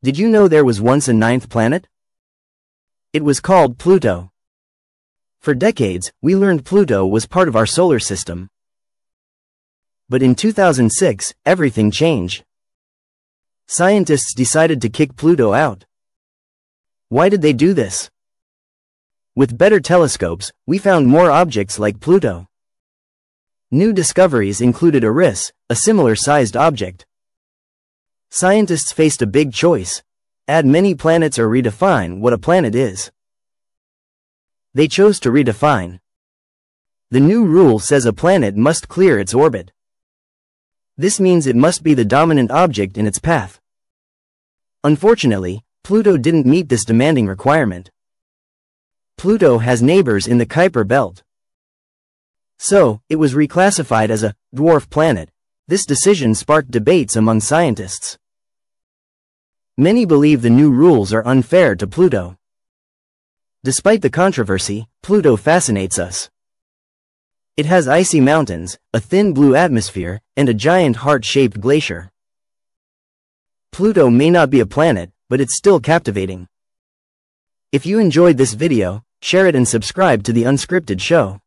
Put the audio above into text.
Did you know there was once a ninth planet? It was called Pluto. For decades, we learned Pluto was part of our solar system. But in 2006, everything changed. Scientists decided to kick Pluto out. Why did they do this? With better telescopes, we found more objects like Pluto. New discoveries included Eris, a similar-sized object. Scientists faced a big choice. Add many planets or redefine what a planet is. They chose to redefine. The new rule says a planet must clear its orbit. This means it must be the dominant object in its path. Unfortunately, Pluto didn't meet this demanding requirement. Pluto has neighbors in the Kuiper belt. So, it was reclassified as a dwarf planet, this decision sparked debates among scientists. Many believe the new rules are unfair to Pluto. Despite the controversy, Pluto fascinates us. It has icy mountains, a thin blue atmosphere, and a giant heart-shaped glacier. Pluto may not be a planet, but it's still captivating. If you enjoyed this video, share it and subscribe to the Unscripted Show.